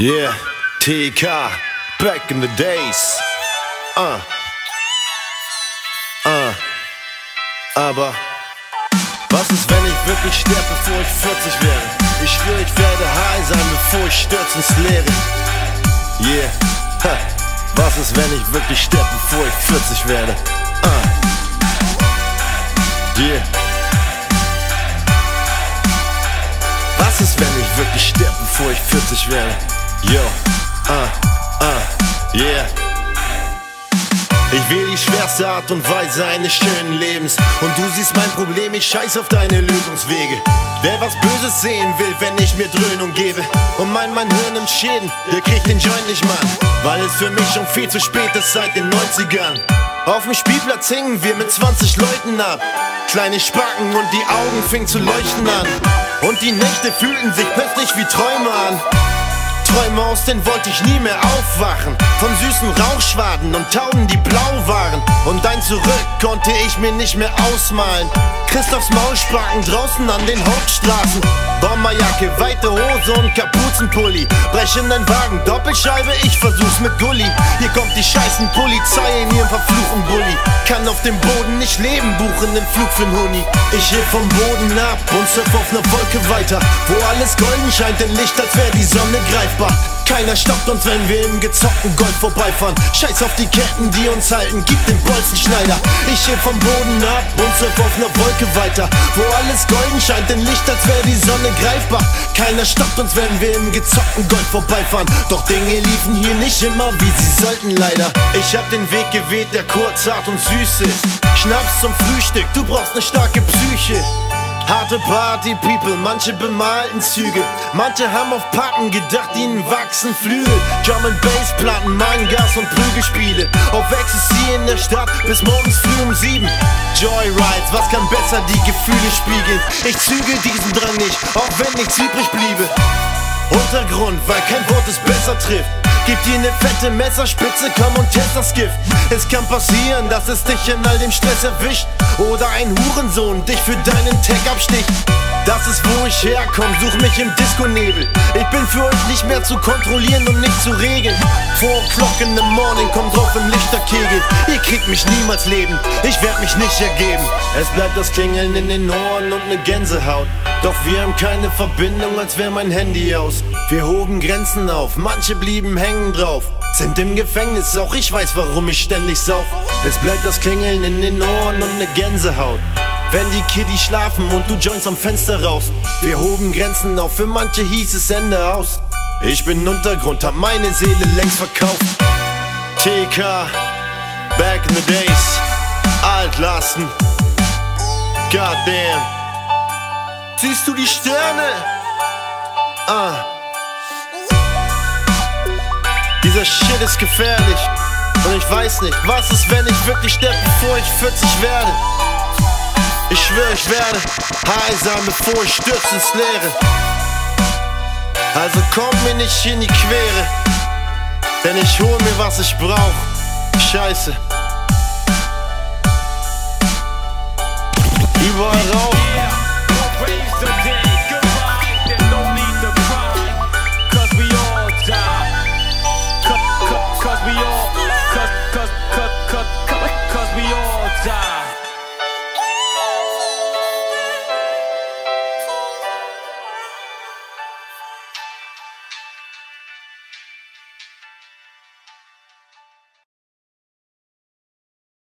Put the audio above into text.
Yeah, TK, back in the days. Uh. Uh. Aber was ist, wenn ich wirklich sterbe, bevor ich 40 werde? Ich schwöre, ich werde high sein, bevor ich stürze ins Leere. Yeah, ha. Was ist, wenn ich wirklich sterbe, bevor ich 40 werde? Uh. Yeah. Was ist, wenn ich wirklich sterbe, bevor ich 40 werde? Yo, uh, uh, yeah. Ich wähle die schwerste Art und Weise eines schönen Lebens. Und du siehst mein Problem, ich scheiß auf deine Lösungswege. Wer was Böses sehen will, wenn ich mir Dröhnung gebe und mein, mein Hirn im Schäden, der kriegt den Joint nicht mal. Weil es für mich schon viel zu spät ist seit den 90ern. Auf dem Spielplatz hingen wir mit 20 Leuten ab. Kleine Spacken und die Augen fingen zu leuchten an. Und die Nächte fühlten sich plötzlich wie Träume an. Träume aus denen wollte ich nie mehr aufwachen. Von süßen Rauchschwaden und Tauben, die blau waren. Und dein Zurück konnte ich mir nicht mehr ausmalen. Christophs Maulsprachen draußen an den Hauptstraßen. Bomberjacke, weite Hose und Kapuzenpulli. Brechenden Wagen, Doppelscheibe, ich versuch's mit Gully. Hier kommt die scheißen Polizei in ihrem verfluchten Bulli. Kann auf dem Boden nicht leben, buchen den Flug für'n Huni. Ich heb vom Boden ab und surf auf ner Wolke weiter. Wo alles golden scheint, denn Licht, als wär die Sonne greifbar. Keiner stoppt uns, wenn wir im gezockten Gold vorbeifahren. Scheiß auf die Ketten, die uns halten, gib den Bolzenschneider. Ich heb vom Boden ab und surf auf ner Wolke weiter. Wo alles golden scheint, denn Licht, als wär die Sonne greifbar. Keiner stoppt uns, wenn wir im gezockten Gold vorbeifahren. Doch Dinge liefen hier nicht immer, wie sie sollten, leider. Ich hab den Weg gewählt, der kurz, hart und süß ist. Schnaps zum Frühstück, du brauchst ne starke Psyche. Harte Party People, manche bemalten Züge. Manche haben auf Packen gedacht, ihnen wachsen Flügel. Drum and Bass Platten, Mangas und Prügelspiele. Auf Ecstasy in der Stadt bis morgens früh um sieben. Joyrides, was kann besser die Gefühle spiegeln? Ich zügel diesen Drang nicht, auch wenn nichts übrig bliebe. Untergrund, weil kein Wort es besser trifft. Gib dir ne fette Messerspitze, komm und test das Gift. Es kann passieren, dass es dich in all dem Stress erwischt. Oder ein Hurensohn dich für deinen Tag absticht. Ist wo ich herkomm, such mich im Disco-Nebel. Ich bin für euch nicht mehr zu kontrollieren und nicht zu regeln. Four o'clock in the morning, komm drauf im Lichterkegel. Ihr kriegt mich niemals leben, ich werd mich nicht ergeben. Es bleibt das Klingeln in den Ohren und ne Gänsehaut. Doch wir haben keine Verbindung, als wär mein Handy aus. Wir hoben Grenzen auf, manche blieben hängen drauf. Sind im Gefängnis, auch ich weiß, warum ich ständig sauf. Es bleibt das Klingeln in den Ohren und ne Gänsehaut. Wenn die Kiddies schlafen und du joinst am Fenster raus. Wir hoben Grenzen auf, für manche hieß es Ende aus. Ich bin Untergrund, hab meine Seele längst verkauft. TK, back in the days, Altlasten. Goddamn. Siehst du die Sterne? Ah. Dieser Shit ist gefährlich. Und ich weiß nicht, was ist, wenn ich wirklich sterbe, bevor ich 40 werde. Ich schwöre, ich werde sein, bevor ich stürze ins Leere. Also kommt mir nicht in die Quere, denn ich hol mir, was ich brauch. Scheiße. Überall Rauch.